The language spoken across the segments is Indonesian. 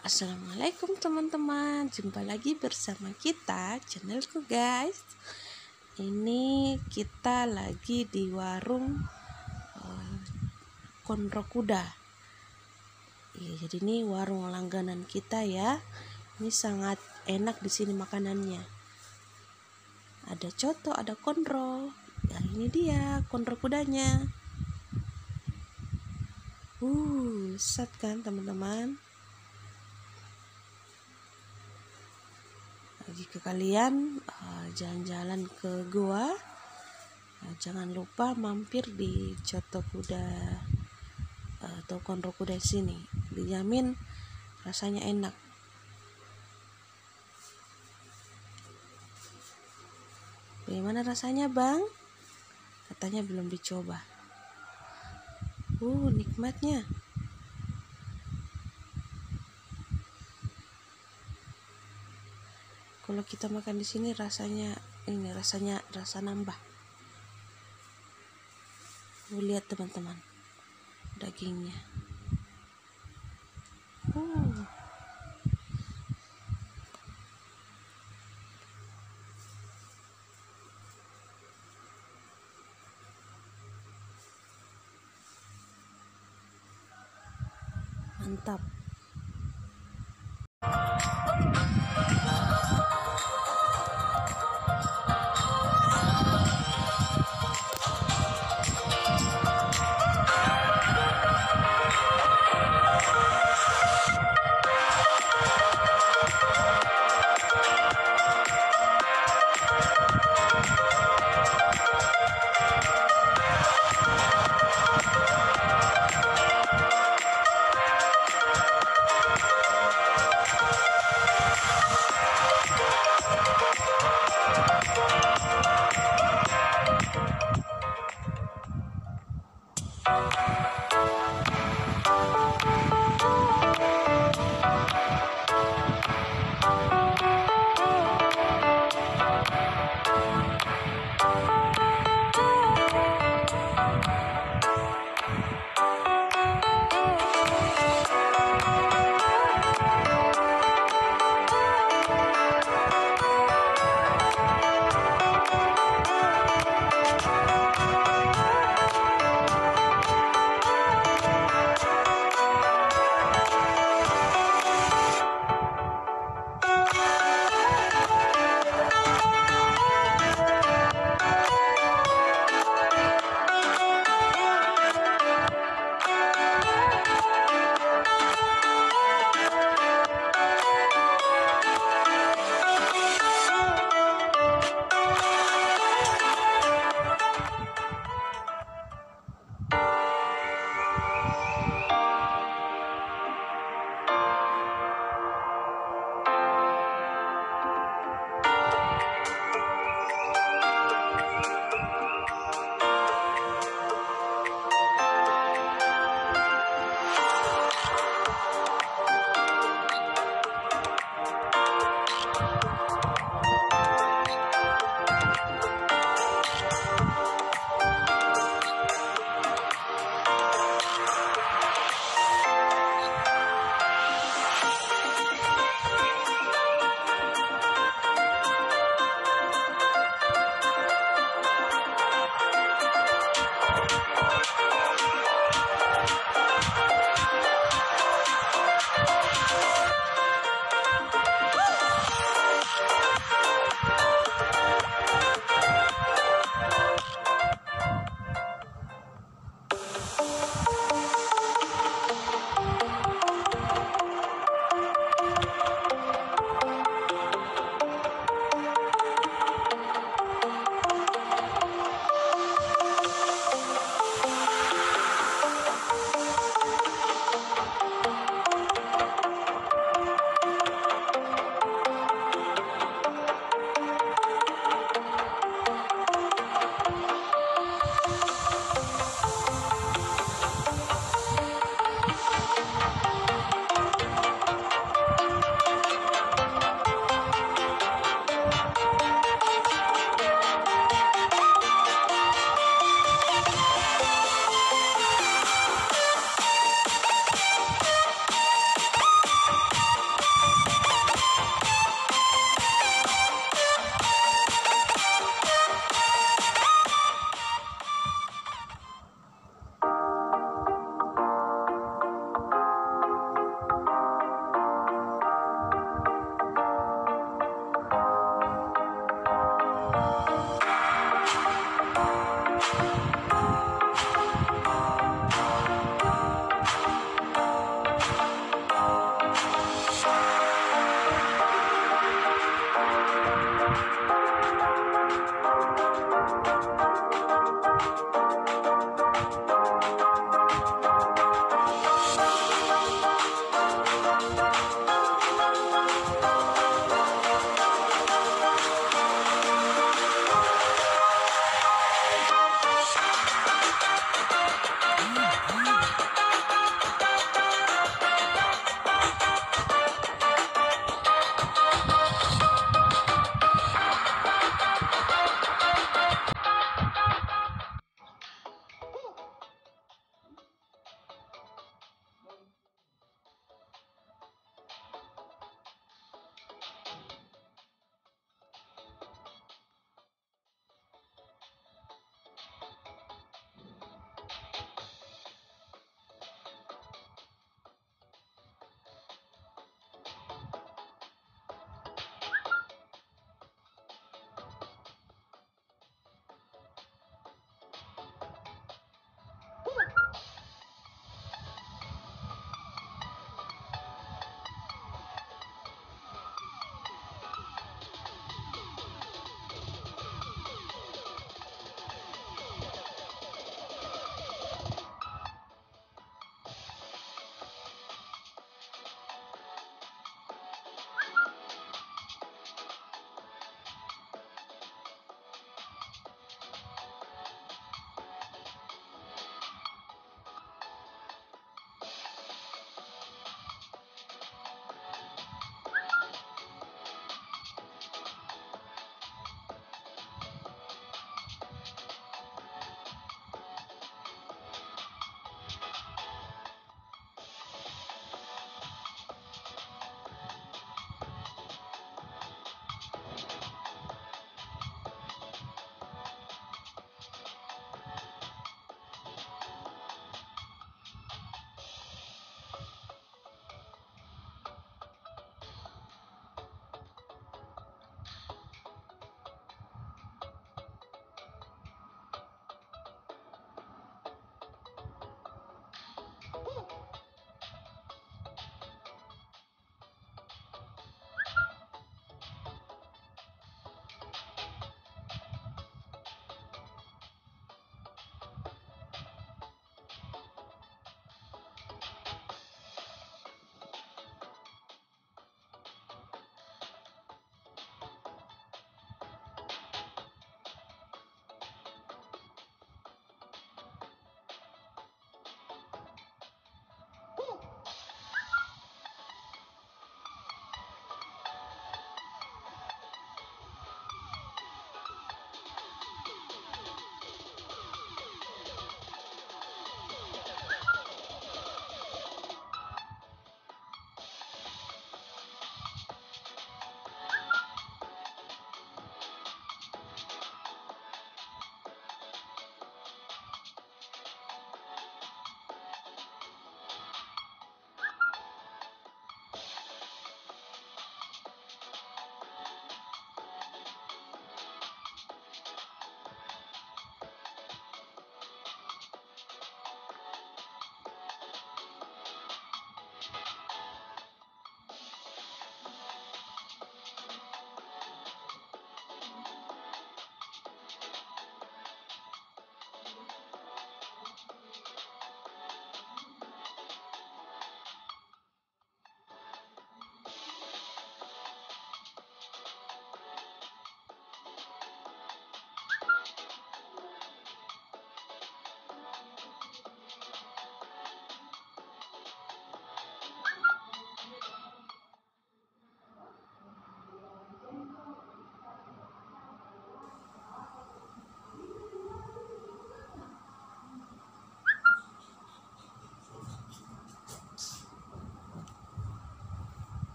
Assalamualaikum teman-teman. Jumpa lagi bersama kita channelku guys. Ini kita lagi di warung uh, Kondro Kuda. Ya, Jadi ini warung langganan kita ya. Ini sangat enak di sini makanannya. Ada coto, ada kondro Ya ini dia kondro kudanya. Uh, set kan teman-teman jika kalian uh, jalan-jalan ke goa uh, jangan lupa mampir di Coto Kuda uh, atau Kondro Kuda sini. Dijamin rasanya enak. Bagaimana rasanya bang? Katanya belum dicoba. Uh nikmatnya kalau kita makan di sini rasanya ini rasanya rasa nambah. Lihat teman-teman dagingnya. Uh. mantap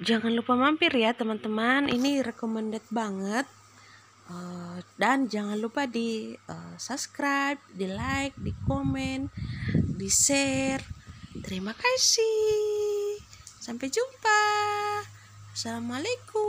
jangan lupa mampir ya teman-teman. Ini recommended banget. Uh, dan jangan lupa di uh, subscribe di like di komen di share. Terima kasih. Sampai jumpa. Assalamualaikum